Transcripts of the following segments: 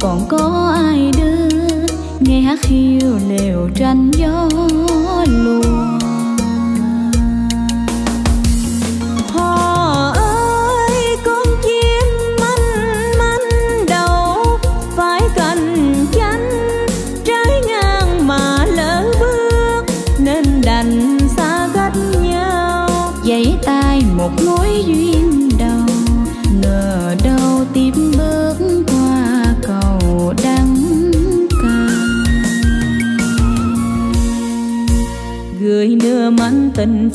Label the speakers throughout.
Speaker 1: còn
Speaker 2: có
Speaker 1: ai đưa? Nghe hát hiu lều tranh gió
Speaker 2: luôn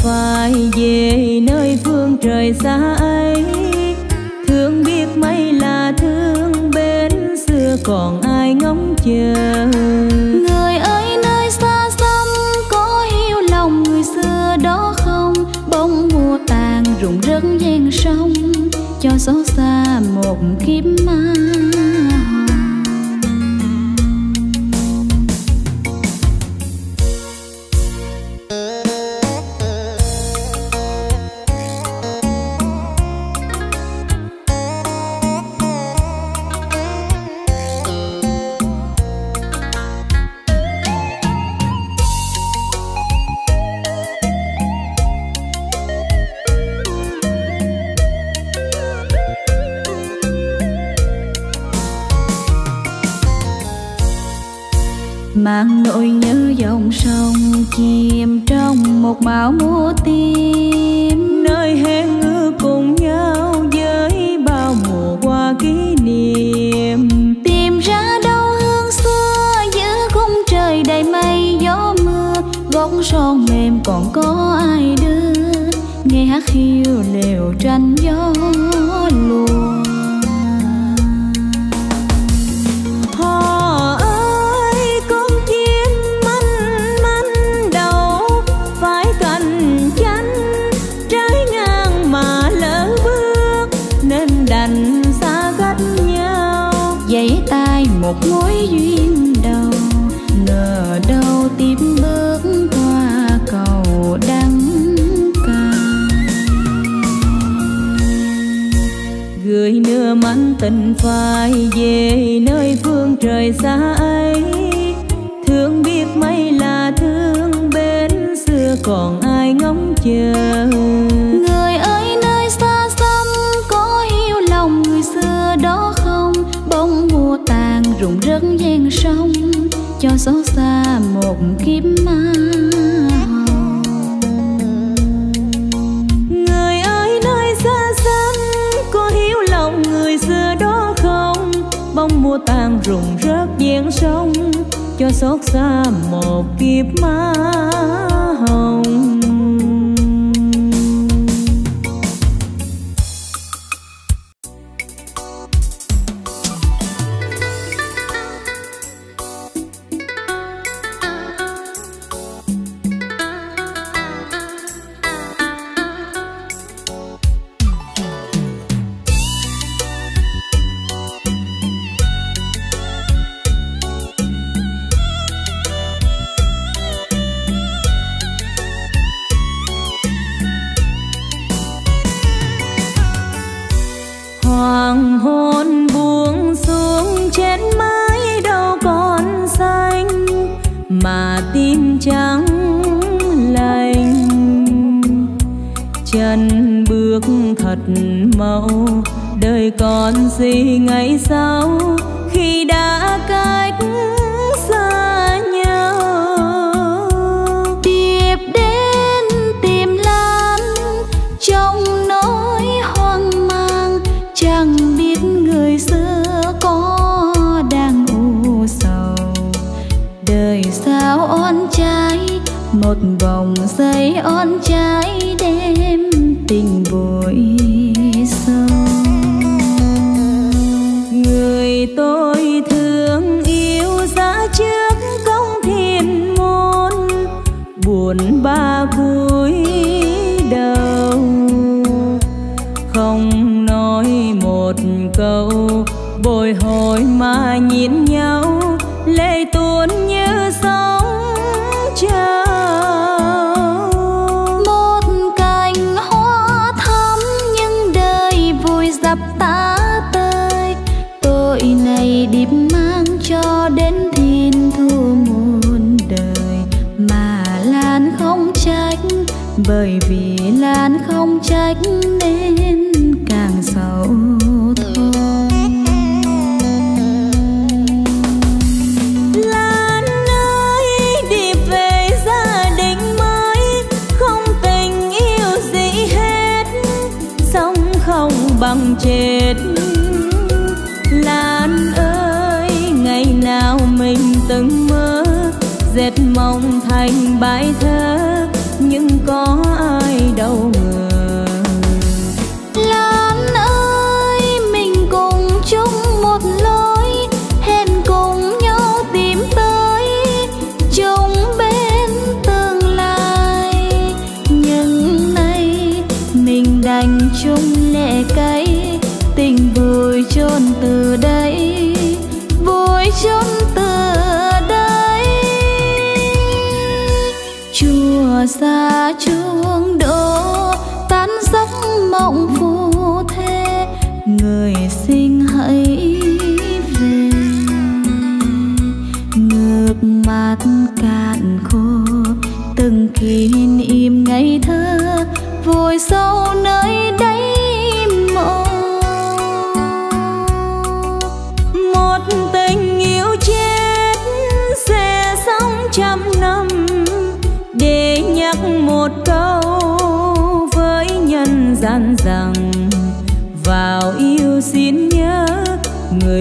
Speaker 2: phải về nơi phương trời xa ấy. Thương biết mấy là thương bên xưa, còn ai ngóng chờ?
Speaker 1: Người ơi nơi xa xăm, có hiểu lòng người xưa đó không? Bông mùa tàn rụng rớt gian sông cho xót xa một kiếp mai.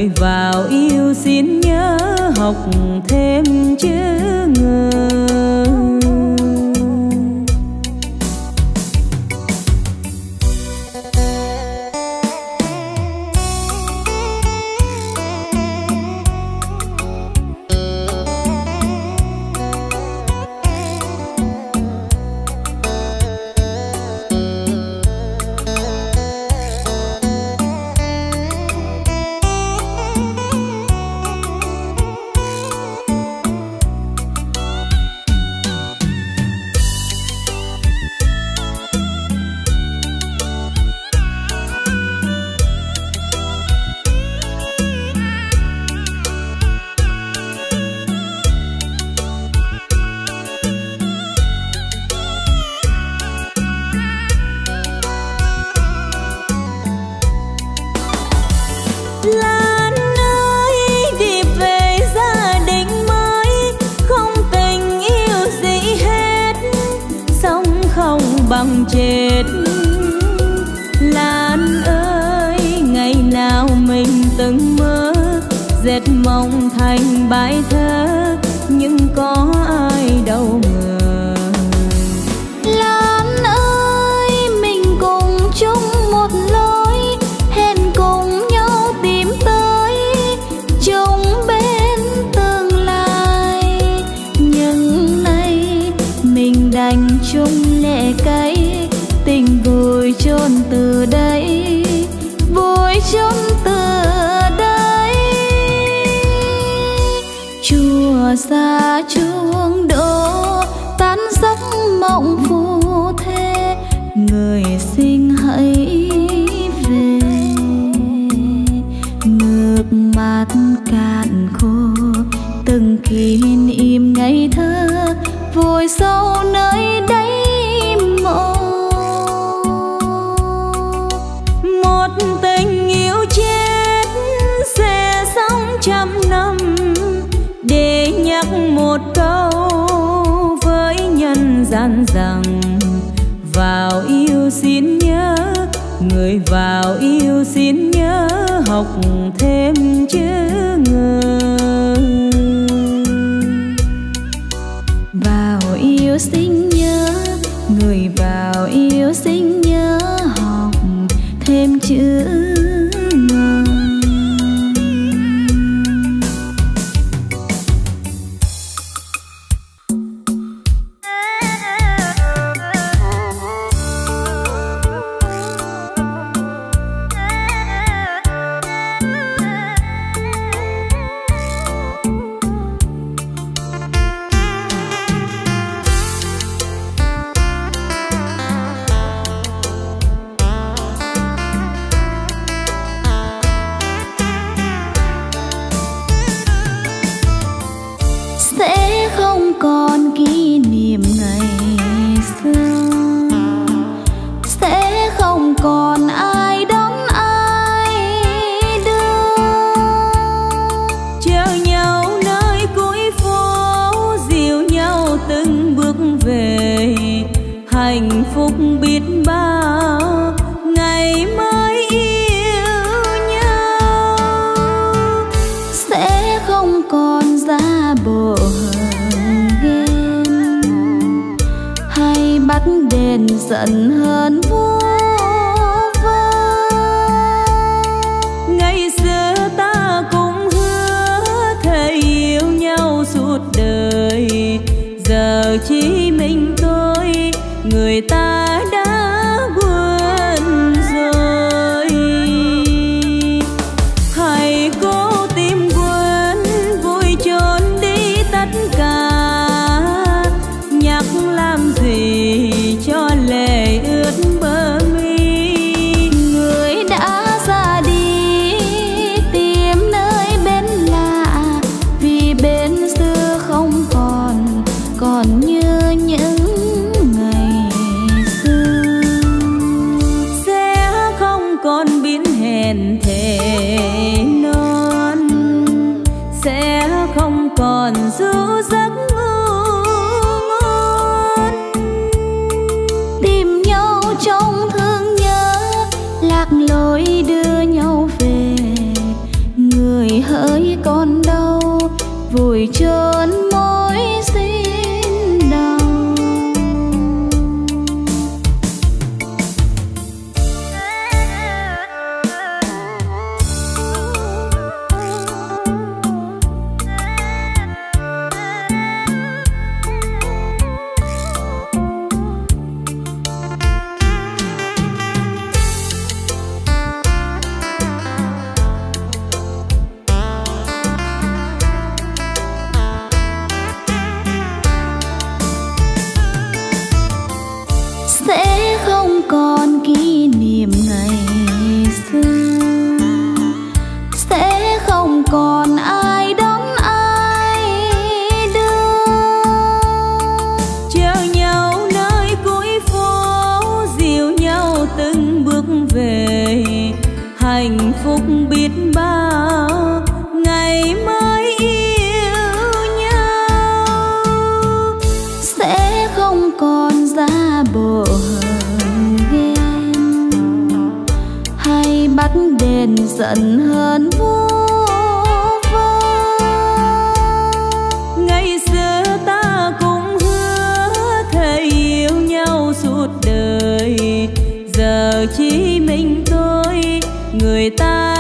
Speaker 2: Người vào yêu xin nhớ học thêm chữ
Speaker 1: người.
Speaker 2: Giờ chỉ mình tôi người ta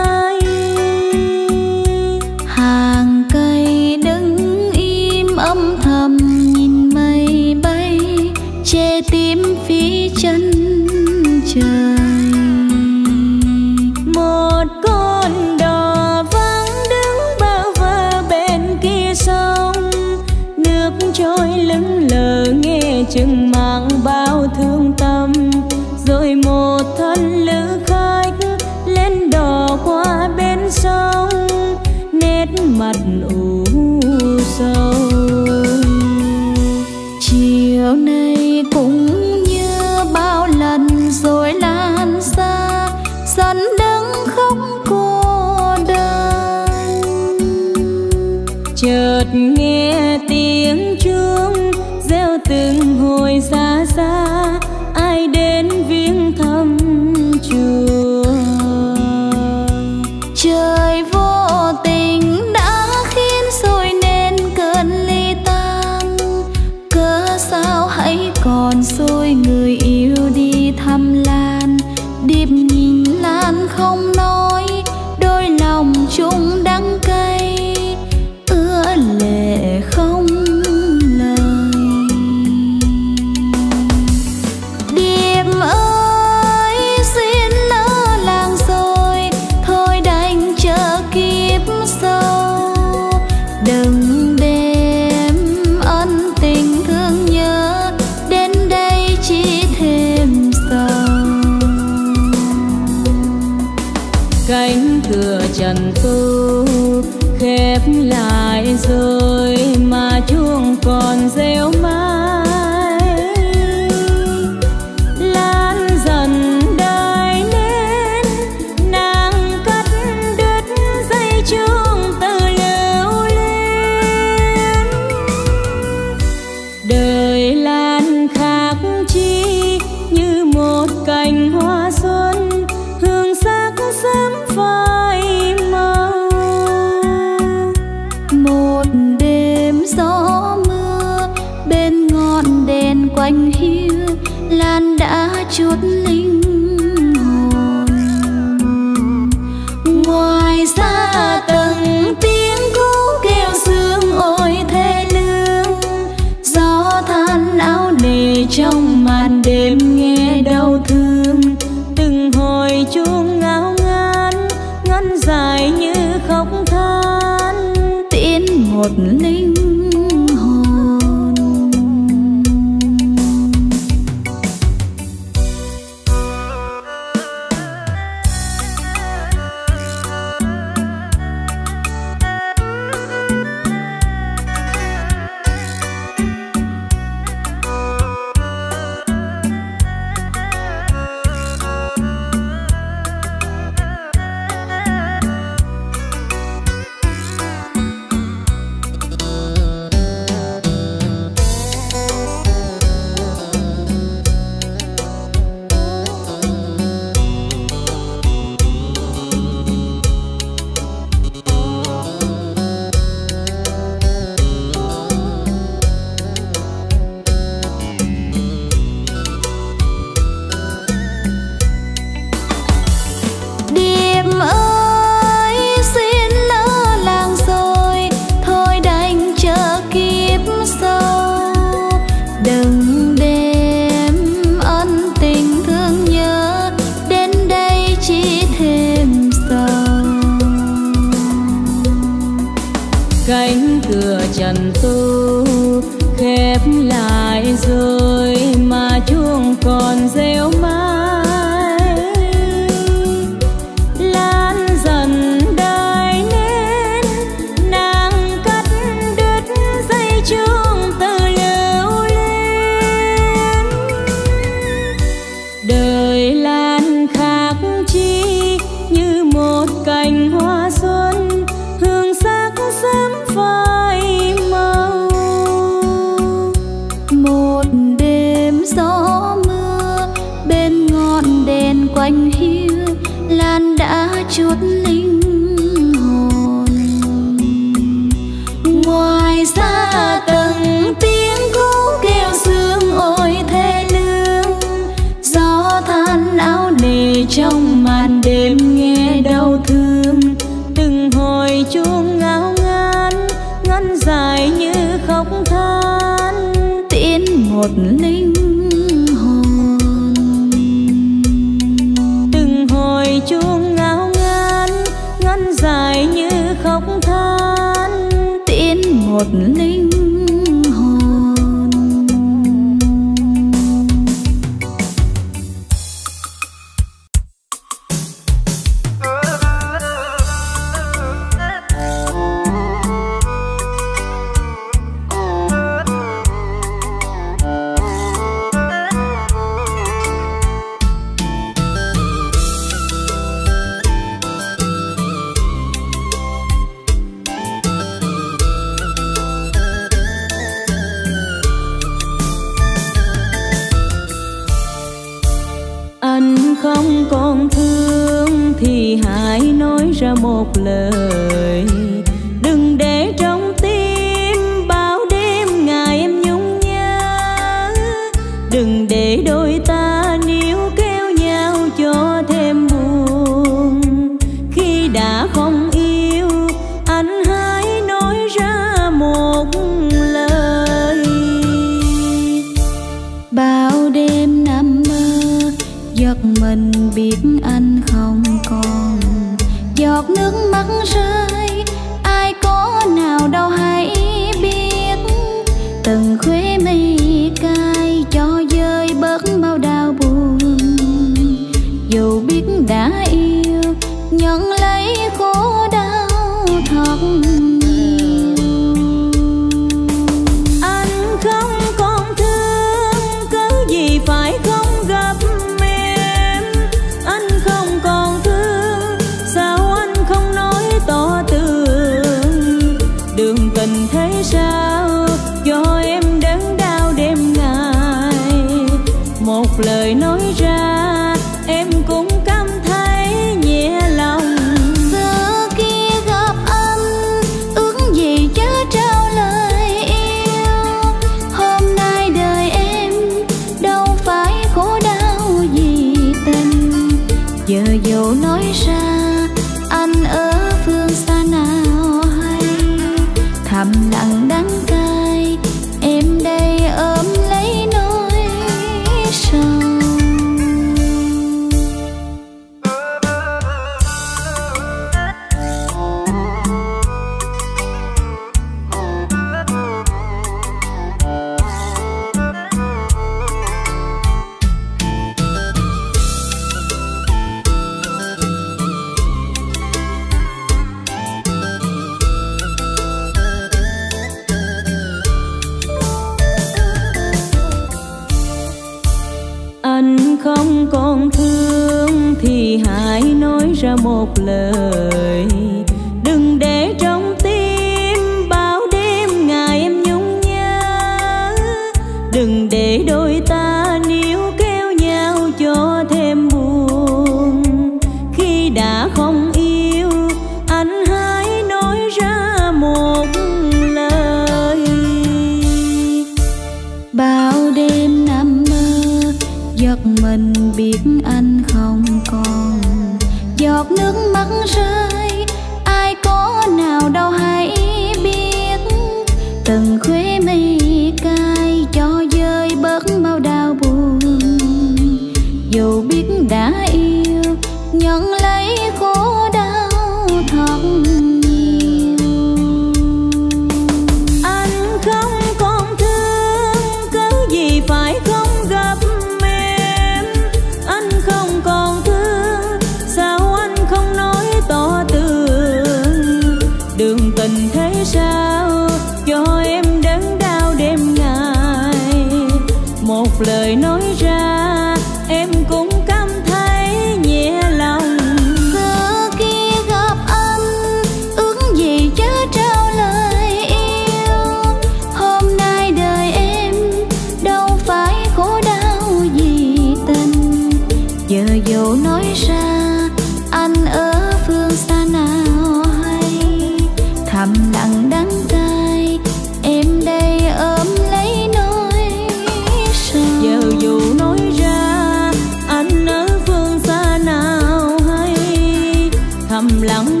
Speaker 2: thầm lặng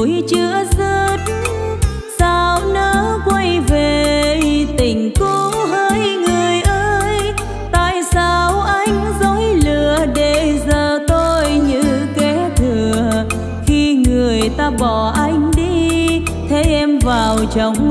Speaker 2: vui chưa dứt sao nỡ quay về? Tình cũ hỡi người ơi, tại sao anh dối lừa để giờ tôi như kẻ thừa? Khi người ta bỏ anh đi, thế em vào trong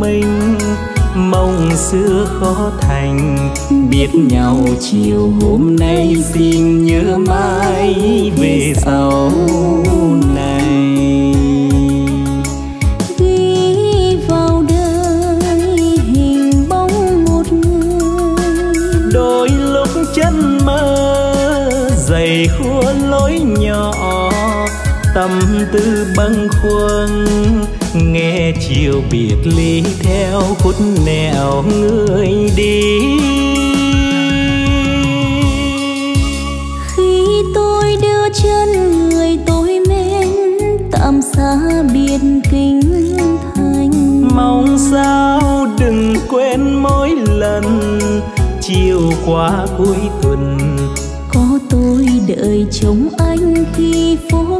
Speaker 3: mình. Mong xưa khó thành biết nhau chiều hôm nay xin nhớ mãi về sau này.
Speaker 1: Ghi vào đời hình bóng một người.
Speaker 3: Đôi lúc chân mơ dày khua lối nhỏ tâm tư bâng khuâng nghe chiều biệt ly theo khuất nẻo người đi.
Speaker 1: Khi tôi đưa chân người tôi mến tạm xa biệt kinh thành.
Speaker 3: Mong sao đừng quên mỗi lần chiều qua cuối tuần.
Speaker 1: Có tôi đợi chống anh khi phố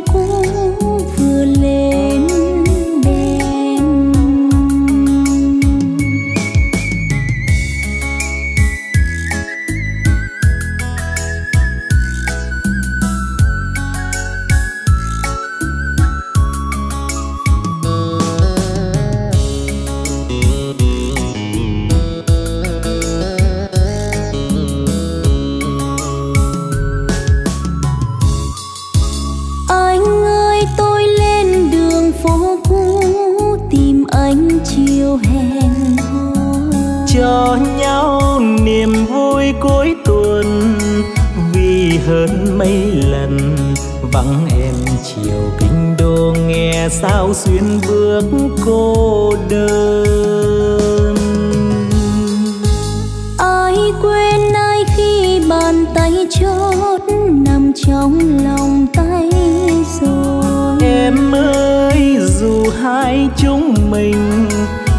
Speaker 3: nghe sao xuyên bước cô đơn?
Speaker 1: Ai quên ai khi bàn tay chốt nằm trong lòng tay rồi?
Speaker 3: Em ơi dù hai chúng mình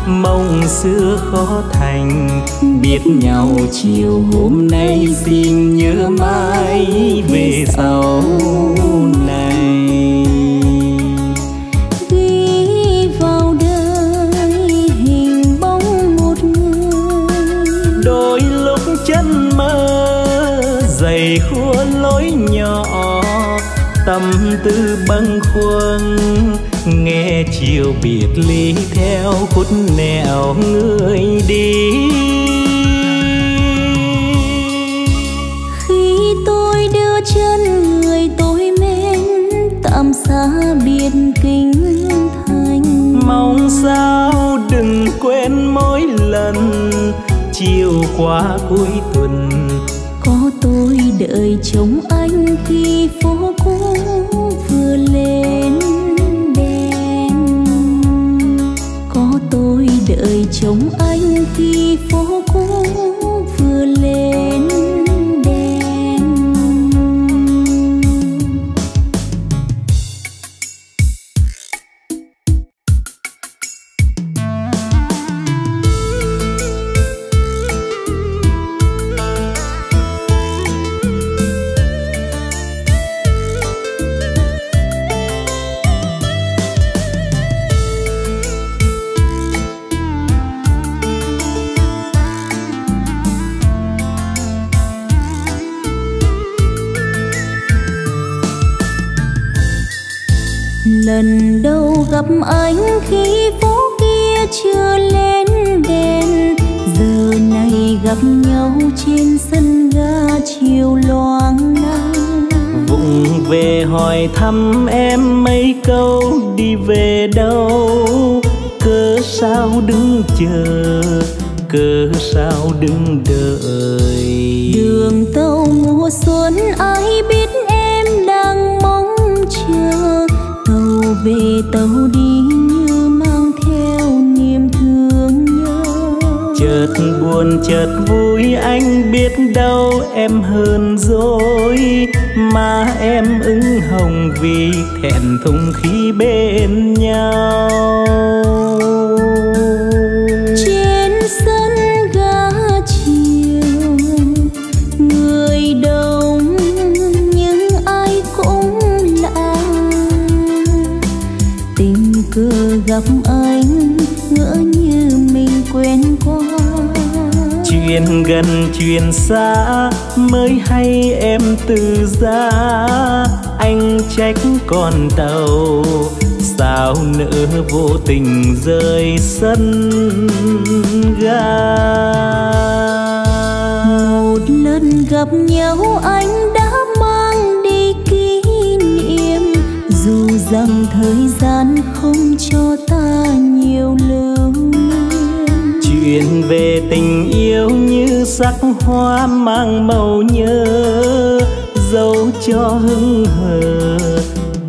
Speaker 3: mong xưa khó thành biết nhau chiều hôm nay xin nhớ mãi về sau này tâm tư bâng khuâng nghe chiều biệt ly theo khuất nẻo người đi.
Speaker 1: Khi tôi đưa chân người tôi mến tạm xa biệt kinh thành.
Speaker 3: Mong sao đừng quên mỗi lần chiều qua cuối tuần
Speaker 1: có tôi đợi chồng anh khi chồng anh khi gặp anh khi phố kia chưa lên đèn. Giờ này gặp nhau trên sân ga chiều loang nắng
Speaker 3: vụng về hỏi thăm em mấy câu đi về đâu? Cớ sao đứng chờ cớ sao đứng đợi?
Speaker 1: Đường tàu mùa xuân ai tàu đi như mang theo niềm thương nhớ.
Speaker 3: Chợt buồn, chợt vui, anh biết đâu em hơn rồi mà em ưng hồng vì thẹn thùng khi bên nhau. Chuyện gần chuyện xa, mới hay em từ ra anh trách con tàu, sao nỡ vô tình rơi sân ga?
Speaker 1: Một lần gặp nhau anh đã mang đi kỷ niệm, dù rằng thời gian không cho
Speaker 3: chuyện về tình yêu như sắc hoa mang màu nhớ dấu cho hững hờ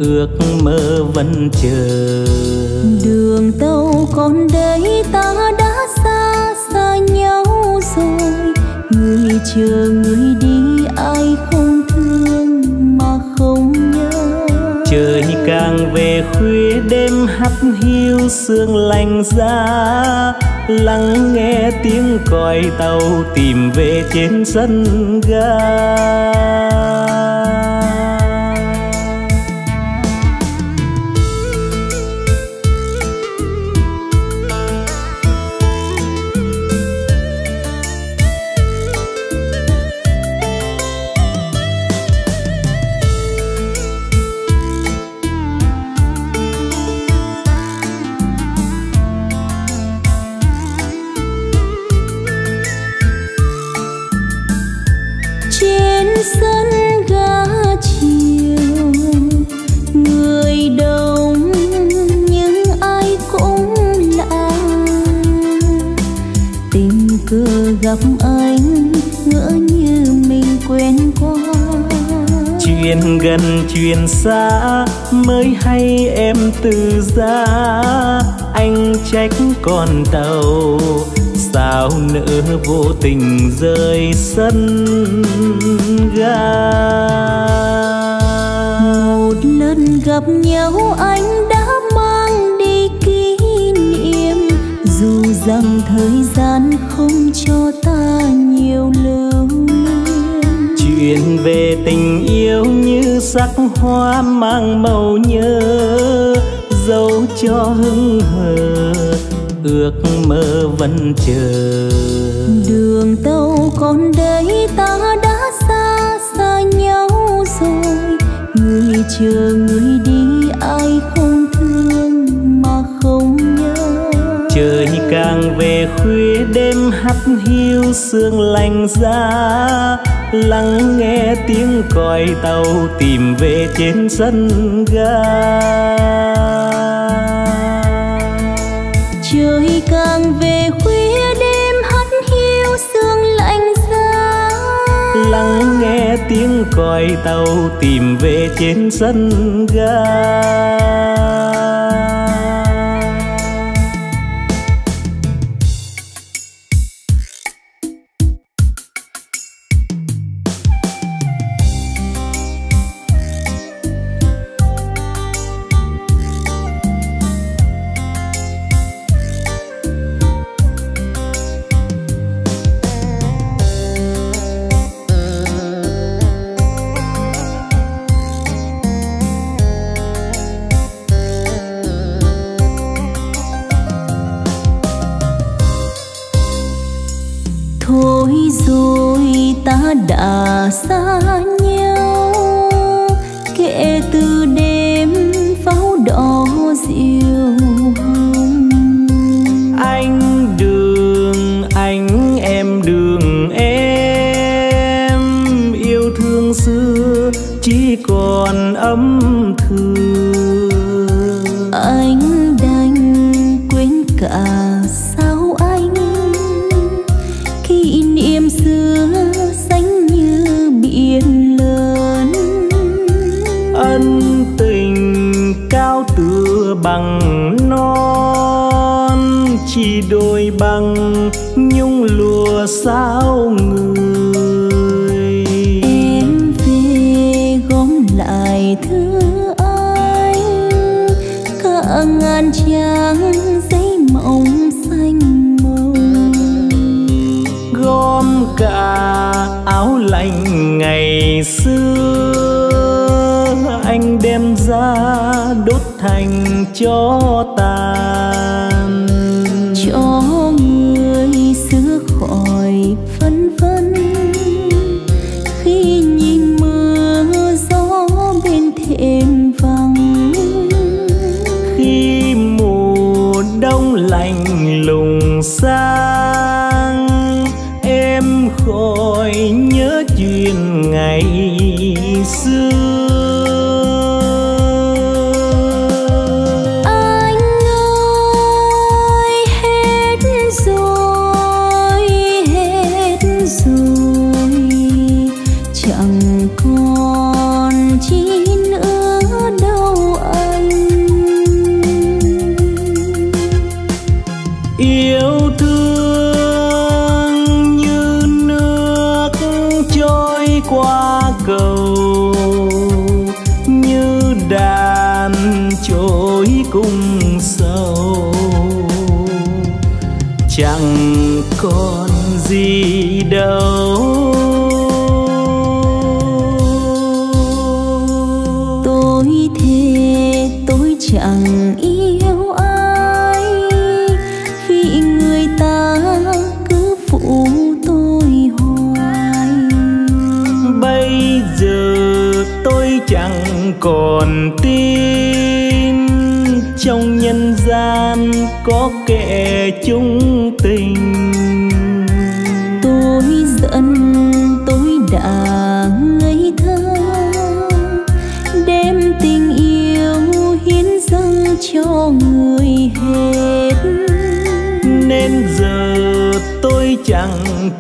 Speaker 3: ước mơ vẫn chờ.
Speaker 1: Đường tàu còn đây ta đã xa xa nhau rồi. Người chờ người đi ai không thương mà không nhớ.
Speaker 3: Trời càng về khuya đêm hắt hiu sương lạnh giá lắng nghe tiếng còi tàu tìm về trên sân ga.
Speaker 1: Gặp anh ngỡ như mình quen qua.
Speaker 3: Chuyện gần chuyện xa mới hay em từ ra anh trách con tàu sao nỡ vô tình rơi sân ga?
Speaker 1: Một lần gặp nhau anh đã mang đi kỷ niệm. Dù rằng thời gian không cho
Speaker 3: chuyện về tình yêu như sắc hoa mang màu nhớ, dấu cho hững hờ, ước mơ vẫn chờ.
Speaker 1: Đường tàu còn đây, ta đã xa xa nhau rồi. Người chờ người đi
Speaker 3: hắt hiu sương lành ra lắng nghe tiếng còi tàu tìm về trên sân ga.
Speaker 1: Trời càng về khuya đêm hắt hiu sương lạnh ra lắng nghe
Speaker 3: tiếng còi tàu tìm về trên sân ga.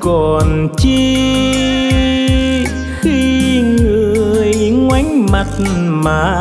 Speaker 3: Còn
Speaker 2: chi? Khi người
Speaker 3: ngoảnh mặt mà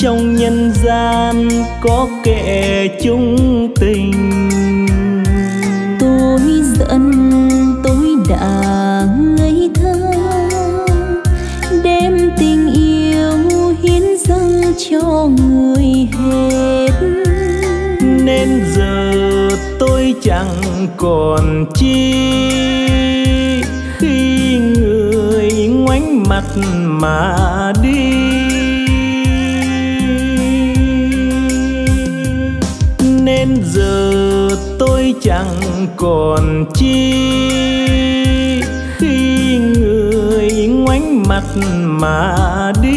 Speaker 3: trong nhân gian có kẻ chung tình.
Speaker 2: Tôi giận tôi đã ngây thơ. Đem tình yêu hiến dâng cho người hết.
Speaker 3: Nên giờ tôi chẳng còn chi. Khi người ngoảnh mặt mà chẳng còn chi. Khi người ngoảnh mặt mà đi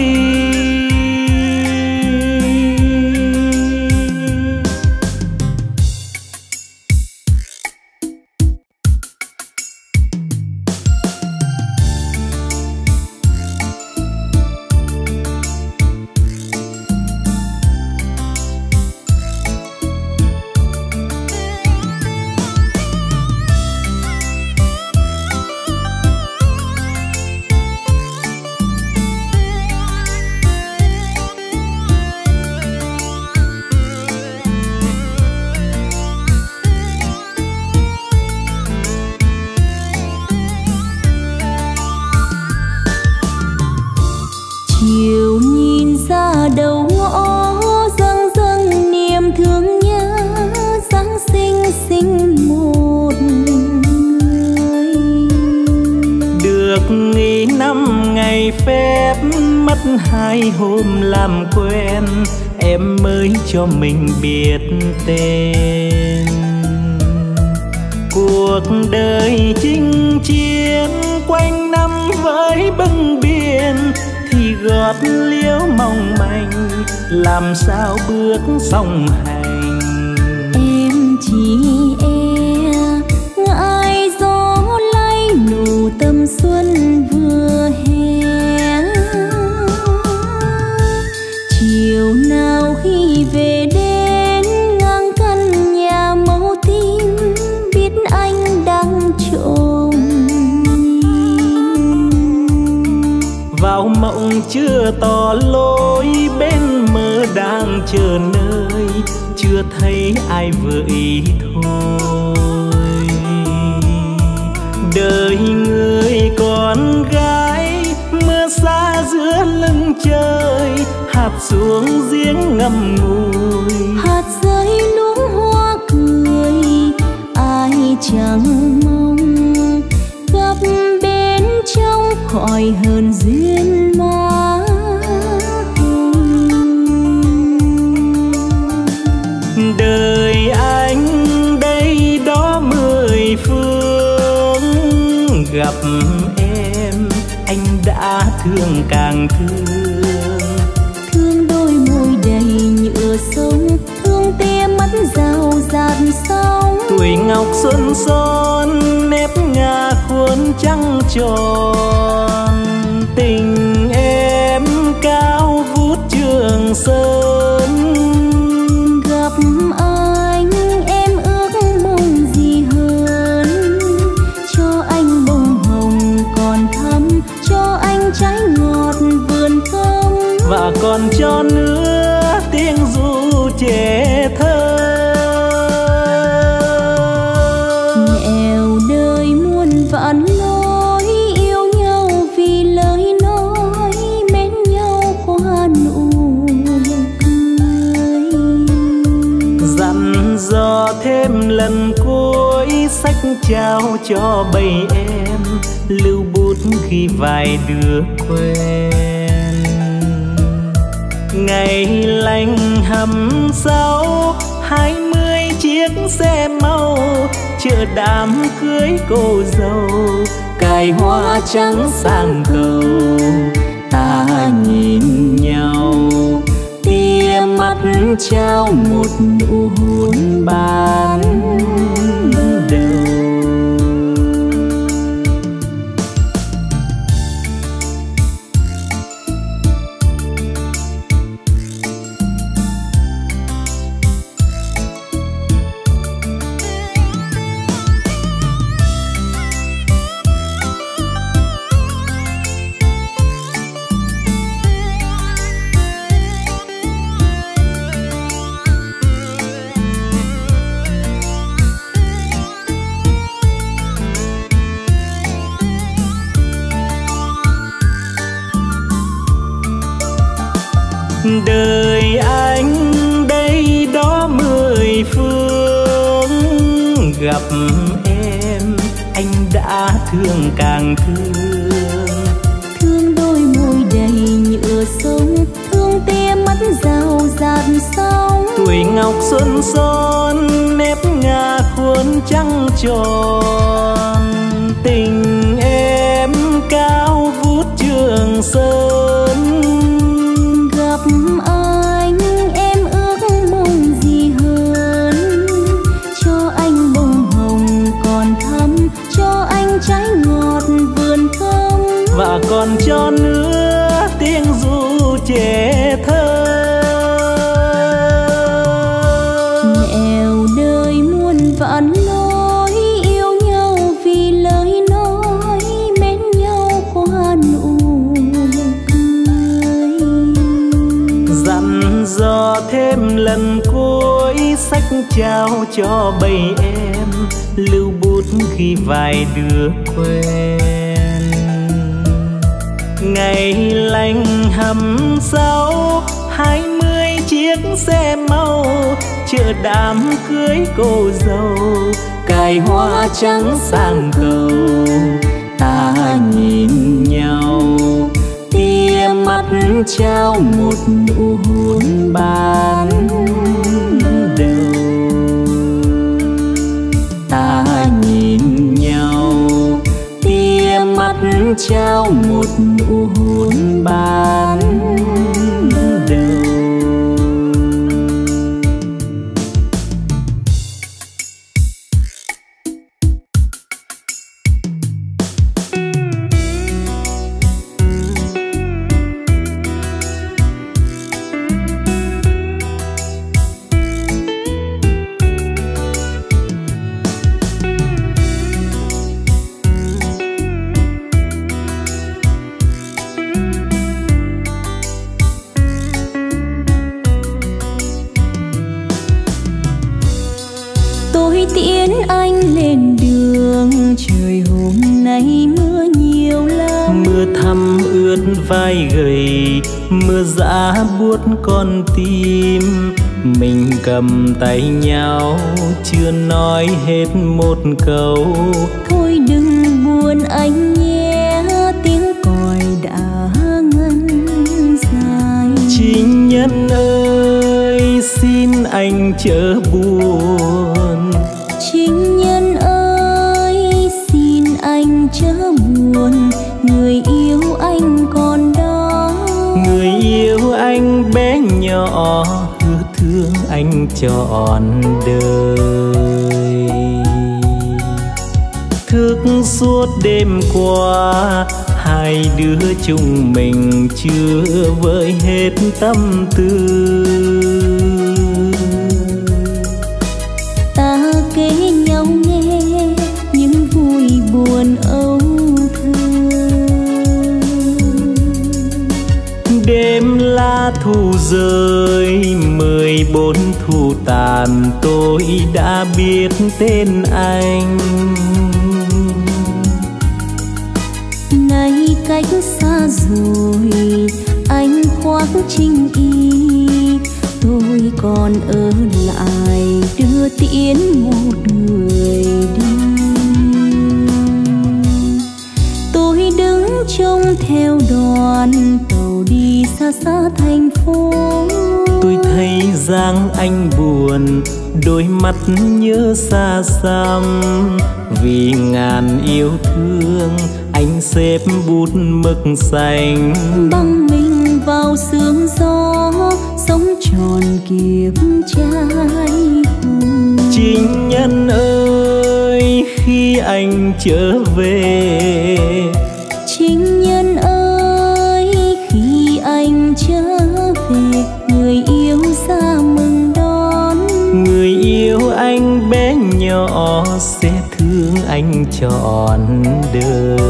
Speaker 3: ngọc xuân son nếp ngà khuôn trăng tròn.
Speaker 2: cho
Speaker 3: bầy em, lưu bút ghi vài đứa quen. Ngày lành hầm sáu hai mươi chiếc xe màu chờ đám cưới cô dâu, cài hoa trắng sang cầu. Ta nhìn nhau, tia mắt trao một nụ hôn bàn. Sang cầu, ta nhìn nhau. Tia mắt trao một nụ hôn ban đầu. Ta nhìn nhau, tia mắt trao một nụ hôn ban cầm tay nhau chưa nói hết một câu.
Speaker 2: Thôi đừng buồn anh nhé tiếng còi đã ngân dài.
Speaker 3: Chính nhân ơi xin anh chớ buồn
Speaker 2: anh
Speaker 3: trọn đời. Thức suốt đêm qua Hai đứa chúng mình chưa vơi hết tâm tư.
Speaker 2: Ta kể nhau nghe những vui buồn âu thương.
Speaker 3: Đêm lá thu rơi mười bốn thu tàn, tôi đã biết tên anh.
Speaker 2: Nay cách xa rồi, anh khoác trinh y. Tôi còn ở lại, đưa tiễn một người đi. Tôi đứng trông theo đoàn tàu đi xa xa thành phố
Speaker 3: dáng anh buồn đôi mắt nhớ xa xăm. Vì ngàn yêu thương anh xếp bút mực xanh
Speaker 2: băng mình vào sương gió sống tròn kiếp trai
Speaker 3: chính nhân ơi khi anh trở về
Speaker 2: chính
Speaker 3: trọn đời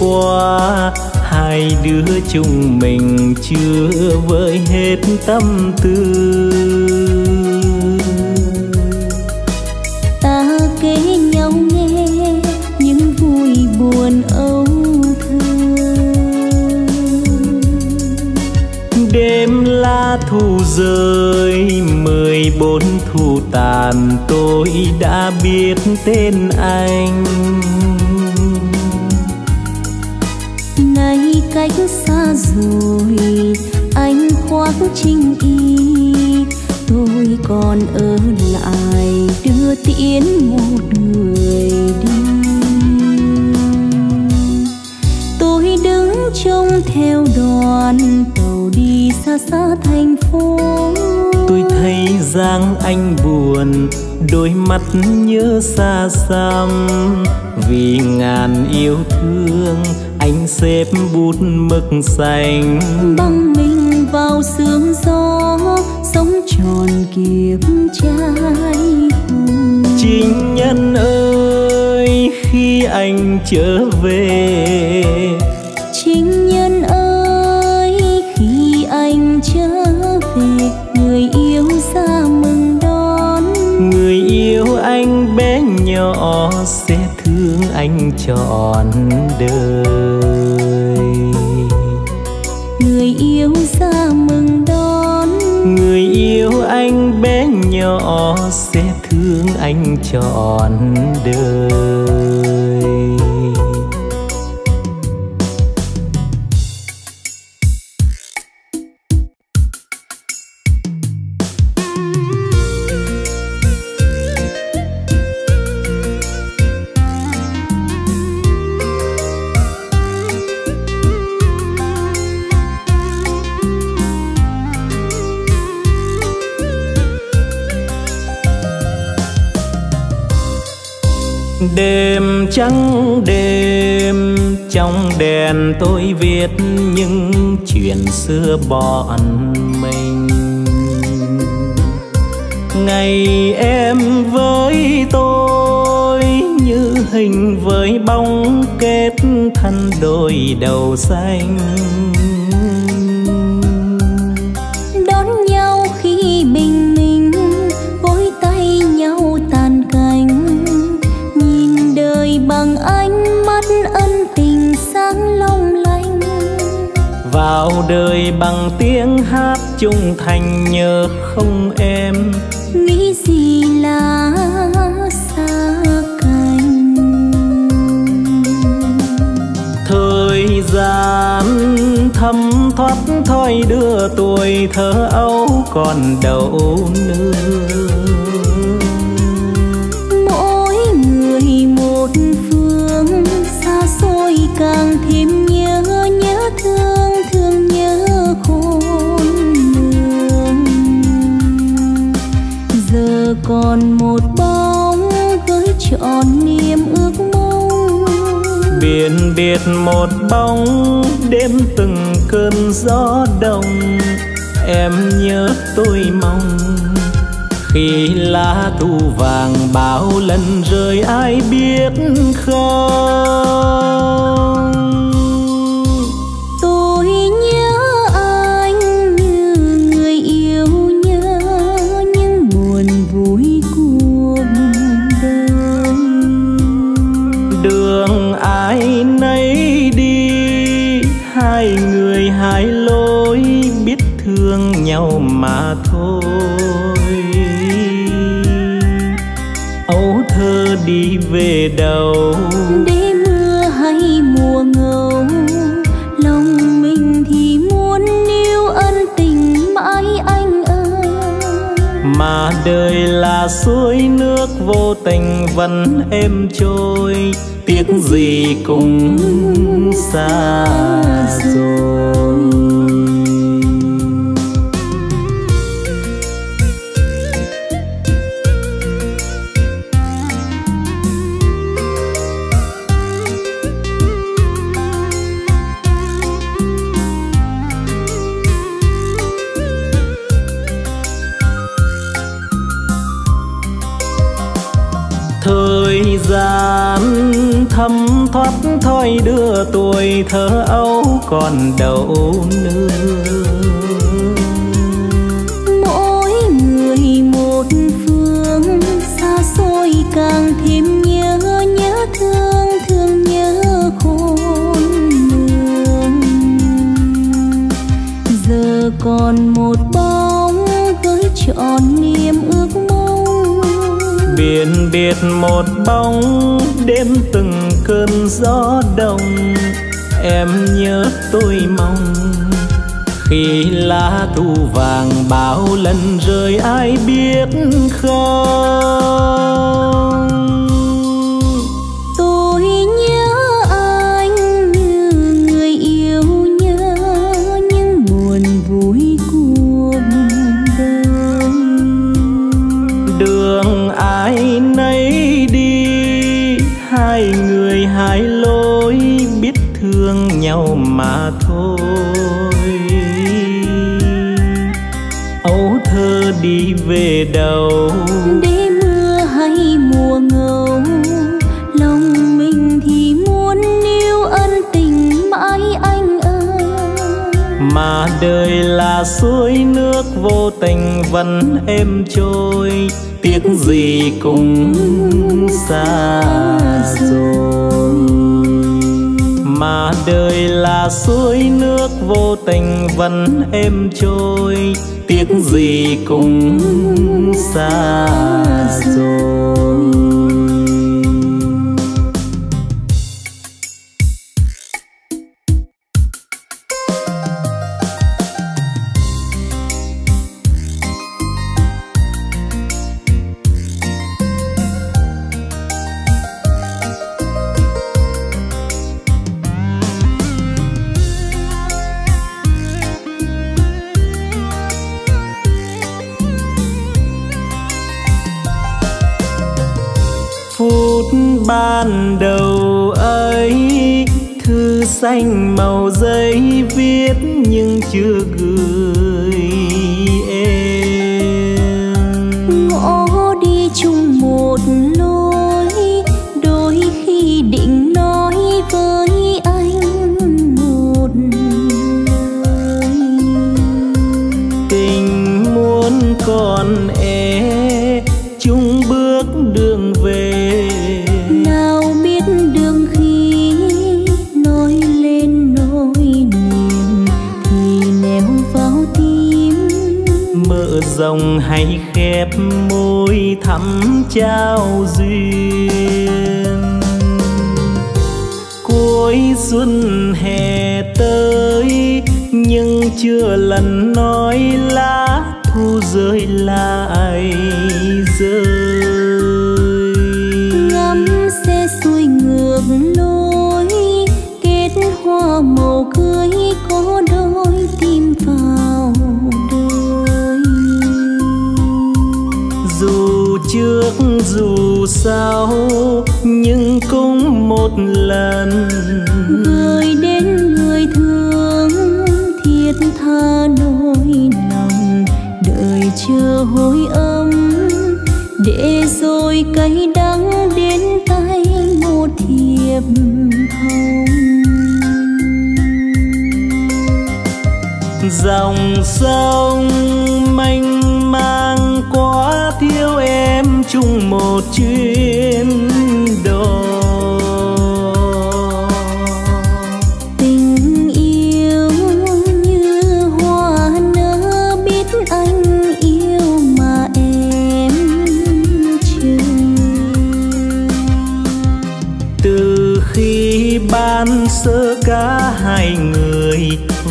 Speaker 3: qua hai đứa chúng mình chưa vơi hết tâm tư.
Speaker 2: Ta kể nhau nghe những vui buồn âu thương.
Speaker 3: Đêm lá thu rơi mười bốn thu tàn tôi đã biết tên anh
Speaker 2: còn ở lại đưa tiễn một người đi. Tôi đứng trông theo đoàn tàu đi xa xa thành phố.
Speaker 3: Tôi thấy dáng anh buồn đôi mắt nhớ xa xăm vì ngàn yêu thương anh xếp bút mực xanh.
Speaker 2: Băng mình vào tròn kiếp trai
Speaker 3: chính nhân ơi khi anh trở về.
Speaker 2: Chính nhân ơi khi anh trở về người yêu ra mừng đón.
Speaker 3: Người yêu anh bé nhỏ sẽ thương anh trọn đời anh trọn đời viết những chuyện xưa bọn mình. Ngày em với tôi như hình với bóng kết thân đôi đầu xanh. Đời bằng tiếng hát chung thành nhớ không em.
Speaker 2: Nghĩ gì là xa cánh
Speaker 3: thời gian thấm thoát thoi đưa tuổi thơ ấu còn đâu nữa
Speaker 2: tròn niềm ước mong.
Speaker 3: Biển biệt một bóng, đêm từng cơn gió đông. Em nhớ tôi mong, khi lá thu vàng bao lần rơi ai biết không? Nhau mà thôi. Ấu thơ đi về đâu?
Speaker 2: Để mưa hay mùa ngâu lòng mình thì muốn níu ân tình mãi anh ơi.
Speaker 3: Mà đời là suối nước vô tình vẫn êm trôi tiếc gì cũng xa rồi thoát thoi đưa tuổi thơ ấu còn đâu nữa
Speaker 2: mỗi người một phương, xa xôi càng thêm nhớ nhớ thương thương nhớ khôn lường. Giờ còn một bóng với trọn
Speaker 3: biệt một bóng, đêm từng cơn gió đông. Em nhớ tôi mong, khi lá thu vàng bao lần rơi ai biết không? Mà đời là suối nước vô tình vẫn êm trôi. Tiếc gì cũng xa rồi. Mà đời là suối nước vô tình vẫn êm trôi. Tiếc gì cũng xa rồi. Xanh màu giấy viết nhưng chưa gửi. Hay khép môi thắm trao duyên. Cuối xuân hè tới, nhưng chưa lần nói lá thu rơi lại rơi. Sau nhưng cũng một lần.
Speaker 2: Gửi đến người thương thiết tha nỗi lòng. Đợi chờ hồi âm để rồi cay đắng đến tay một thiệp hồng.
Speaker 3: Dòng sông mênh mang quá thiếu em chung một chuyến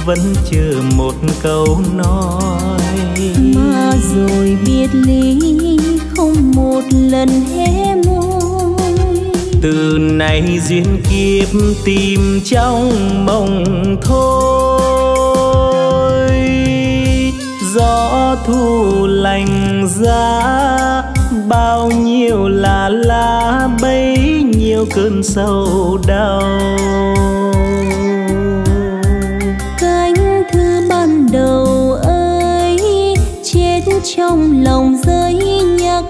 Speaker 3: vẫn chờ một câu nói.
Speaker 2: Mà rồi biệt ly không một lần hé môi.
Speaker 3: Từ nay duyên kiếp tìm trong mộng thôi. Gió thu lành ra bao nhiêu là lá bấy nhiêu cơn sầu đau
Speaker 2: trong lòng giấy nhắc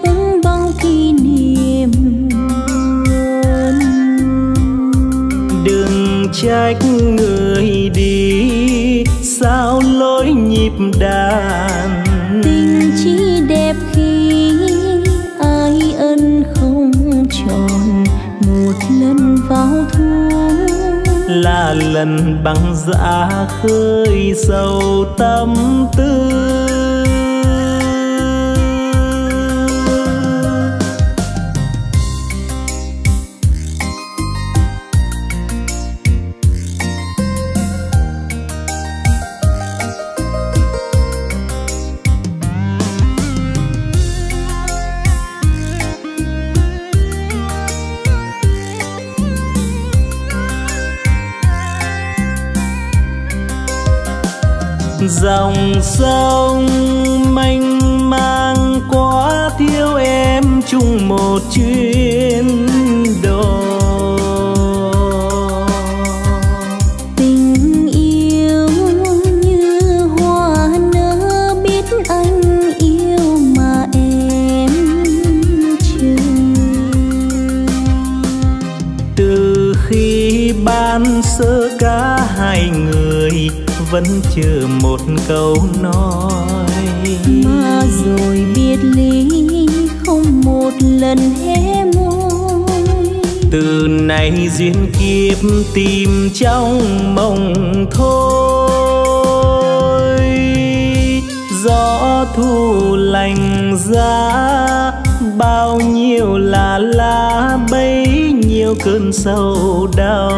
Speaker 2: bao kỷ niệm. Buồn
Speaker 3: trách người đi sao lối nhịp đàn?
Speaker 2: Tình chỉ đẹp khi ai ân không tròn một lần vào thu.
Speaker 3: Là lần băng dã khơi sâu tâm tư dòng sông mênh mang quá thiếu em chung một chuyến đò. Vẫn chờ một câu nói.
Speaker 2: Mà rồi biệt ly không một lần hé môi.
Speaker 3: Từ nay duyên kiếp tìm trong mộng thôi. Gió thu lành giá bao nhiêu là lá bấy nhiêu cơn sâu đau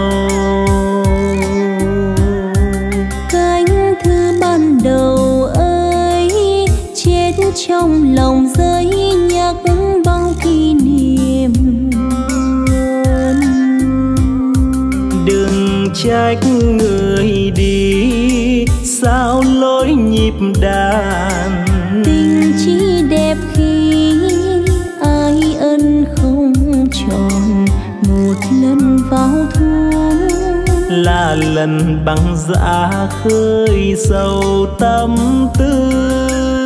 Speaker 2: trong lòng giấy nhắc bao kỷ niệm. Buồn
Speaker 3: đừng trách người đi sao lối nhịp đàn?
Speaker 2: Tình chỉ đẹp khi ai ân không tròn một lần vào thu.
Speaker 3: Là lần băng dã khơi sâu tâm tư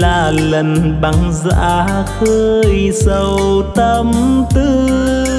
Speaker 3: là lần băng dã khơi sâu tâm tư.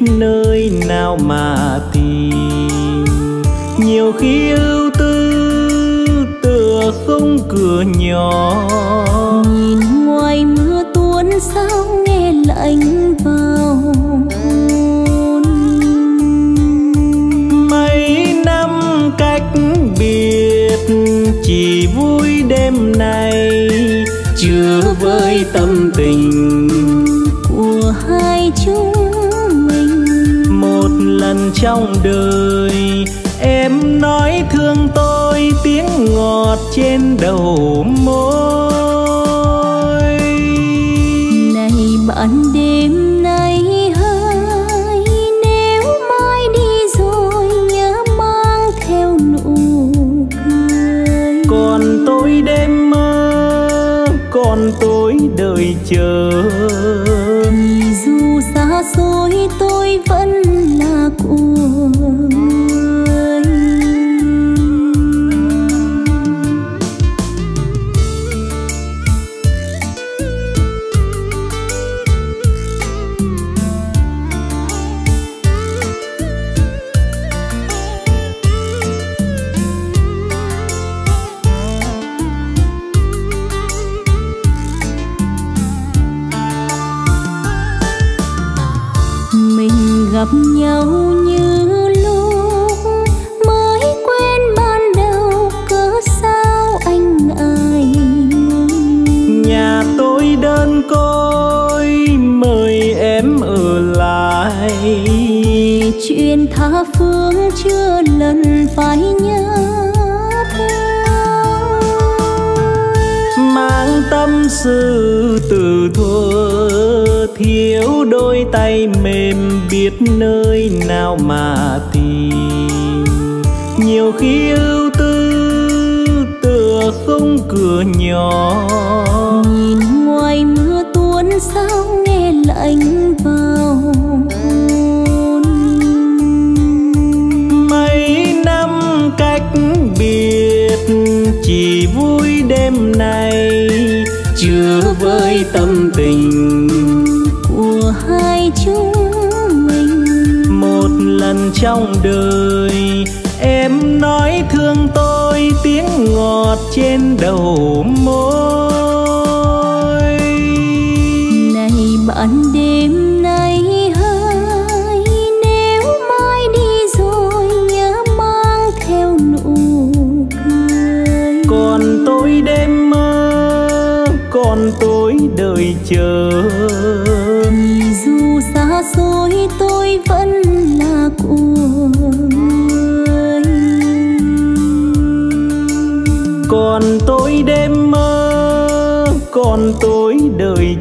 Speaker 3: Nơi nào mà trong đời. Em nói thương tôi tiếng ngọt trên đầu môi. Tay mềm biết nơi nào mà tìm. Nhiều khi ưu tư tựa không cửa nhỏ.
Speaker 2: Nhìn ngoài mưa tuôn sao nghe lạnh vào
Speaker 3: mấy năm cách biệt chỉ vui đêm nay. Chưa trong đời. Em nói thương tôi tiếng ngọt trên đầu môi.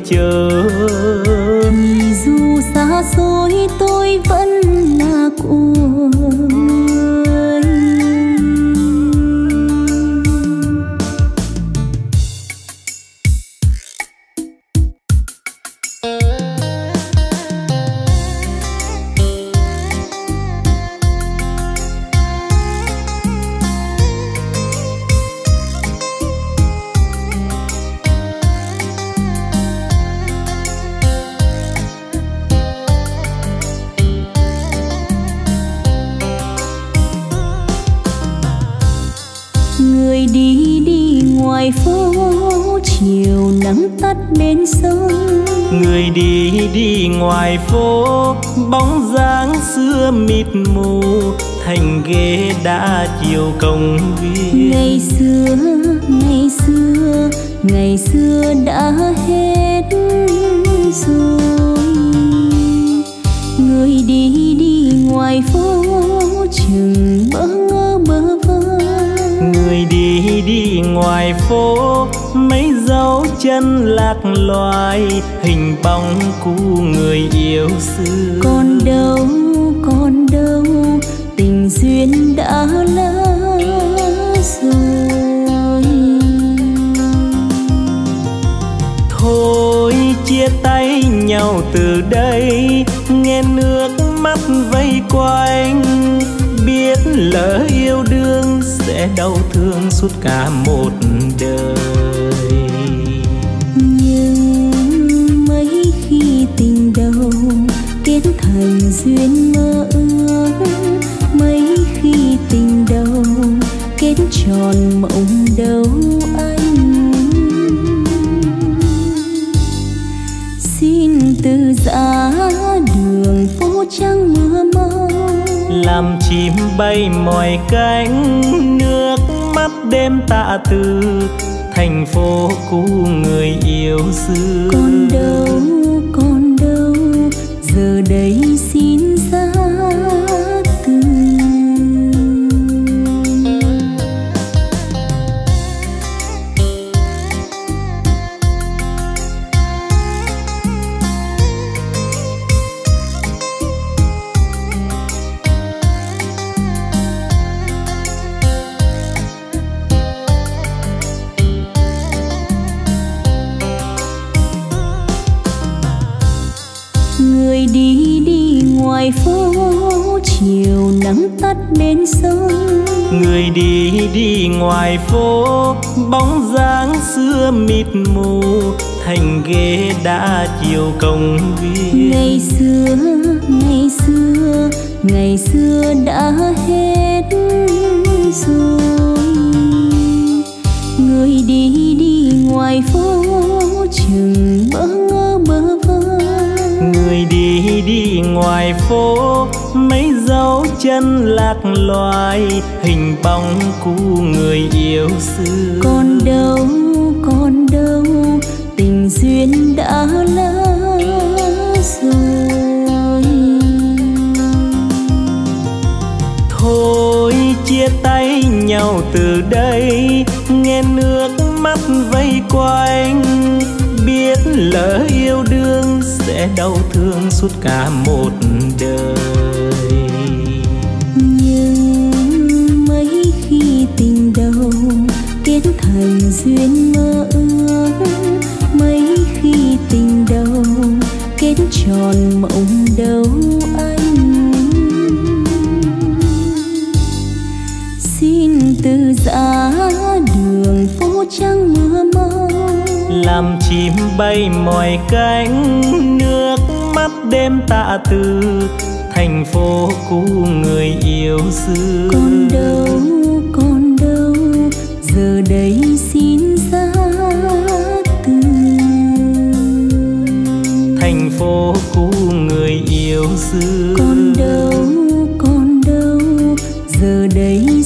Speaker 3: Chờ mịt mù thành ghế đã chiều công viên.
Speaker 2: Ngày xưa ngày xưa ngày xưa đã hết rồi. Người đi đi ngoài phố chừng bỡ ngơ bơ vơ.
Speaker 3: Người đi đi ngoài phố mấy dấu chân lạc loài hình bóng cũ người yêu xưa.
Speaker 2: Còn đâu đã lỡ rồi
Speaker 3: thôi chia tay nhau từ đây, nghe nước mắt vây quanh. Biết lỡ yêu đương sẽ đau thương suốt cả một đời.
Speaker 2: Tròn mộng đâu anh? Xin từ giã đường phố trăng mưa mong
Speaker 3: làm chim bay mỏi cánh nước mắt đêm tạ từ. Thành phố cũ người yêu xưa.
Speaker 2: Còn đâu còn đâu giờ đây nắng tắt bên sông.
Speaker 3: Người đi đi ngoài phố bóng dáng xưa mịt mù. Thành ghế đã chiều công viên.
Speaker 2: Ngày xưa ngày xưa ngày xưa đã hết rồi. Người đi đi ngoài phố chừng bỡ ngơ bơ vơ.
Speaker 3: Người đi đi ngoài phố mấy dấu chân lạc loài hình bóng cu người yêu xưa.
Speaker 2: Còn đâu còn đâu tình duyên đã lỡ rồi.
Speaker 3: Thôi chia tay nhau từ đây nghe nước mắt vây quanh. Biết lỡ yêu đương sẽ đau thương suốt cả một đời
Speaker 2: thành duyên mơ ước. Mấy khi tình đầu kết tròn mộng đâu anh. Xin từ giã đường phố trăng mưa mong
Speaker 3: làm chim bay mỏi cánh nước mắt đêm tạ từ. Thành phố cũ người yêu xưa.
Speaker 2: Còn đâu còn đâu giờ đây
Speaker 3: phố cũ người yêu xưa.
Speaker 2: Còn đâu còn đâu giờ đây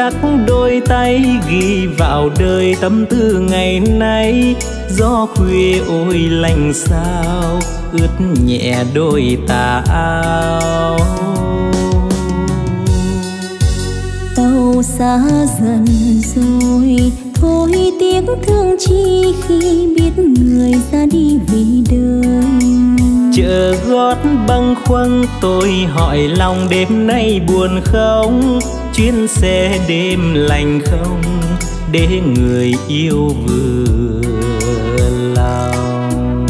Speaker 3: chắc đôi tay ghi vào đời tâm tư ngày nay. Gió khuya ôi lành sao ướt nhẹ đôi tà áo.
Speaker 2: Tàu xa dần rồi thôi tiếc thương chi khi biết người ra đi vì đời.
Speaker 3: Chờ gót bâng khuâng tôi hỏi lòng đêm nay buồn không chuyến xe đêm lành không để người yêu vừa lòng?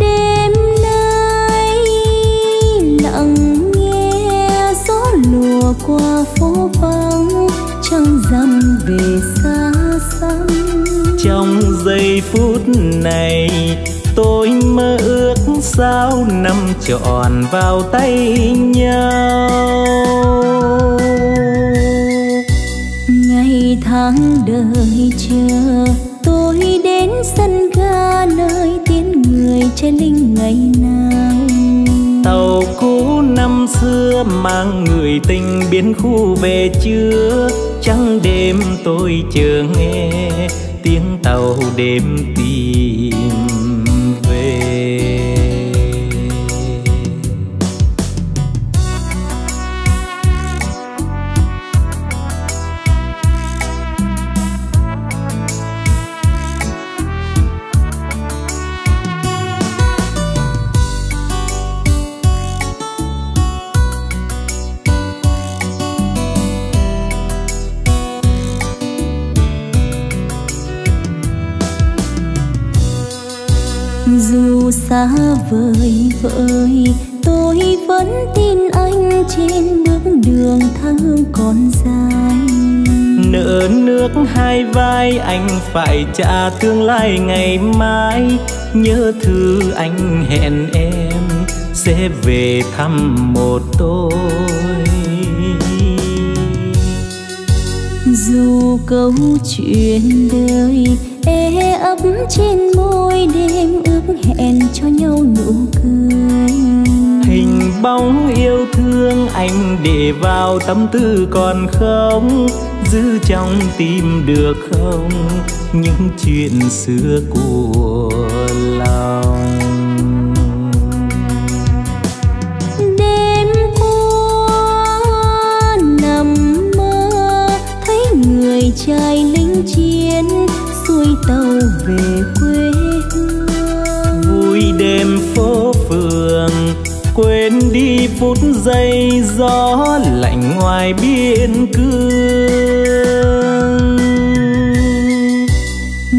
Speaker 2: Đêm nay lặng nghe gió lùa qua phố vắng trăng rằm về xa xăm.
Speaker 3: Trong giây phút này tôi mơ sao năm trọn vào tay nhau?
Speaker 2: Ngày tháng đời chờ tôi đến sân ga nơi tiếng người trai linh ngày nào
Speaker 3: tàu cũ năm xưa mang người tình biến khu về chưa? Trắng đêm tôi chờ nghe tiếng tàu đêm
Speaker 2: vợi tôi vẫn tin anh trên bước đường tha hương còn dài.
Speaker 3: Nợ nước hai vai anh phải trả tương lai ngày mai. Nhớ thư anh hẹn em sẽ về thăm một tôi.
Speaker 2: Dù câu chuyện đời ê ấp trên môi đêm ước hẹn cho nhau nụ cười.
Speaker 3: Hình bóng yêu thương anh để vào tâm tư còn không? Giữ trong tim được không? Những chuyện xưa của lòng.
Speaker 2: Đêm qua nằm mơ thấy người trai lính chiến xuôi tàu về quê hương.
Speaker 3: Vui đêm phố phường quên đi phút giây gió lạnh ngoài biên cương.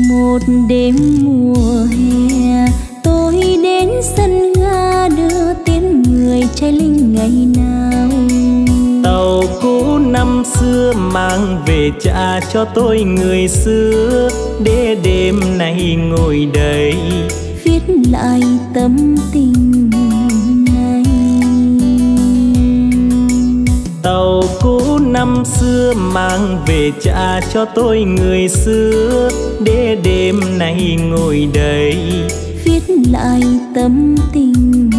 Speaker 2: Một đêm mùa hè tôi đến sân ga đưa tiếng người trai linh ngày
Speaker 3: nay xưa mang về trả cho tôi người xưa. Để đêm nay ngồi đây
Speaker 2: viết lại tâm tình này.
Speaker 3: Tàu cũ năm xưa mang về trả cho tôi người xưa. Để đêm nay ngồi đây
Speaker 2: viết lại tâm tình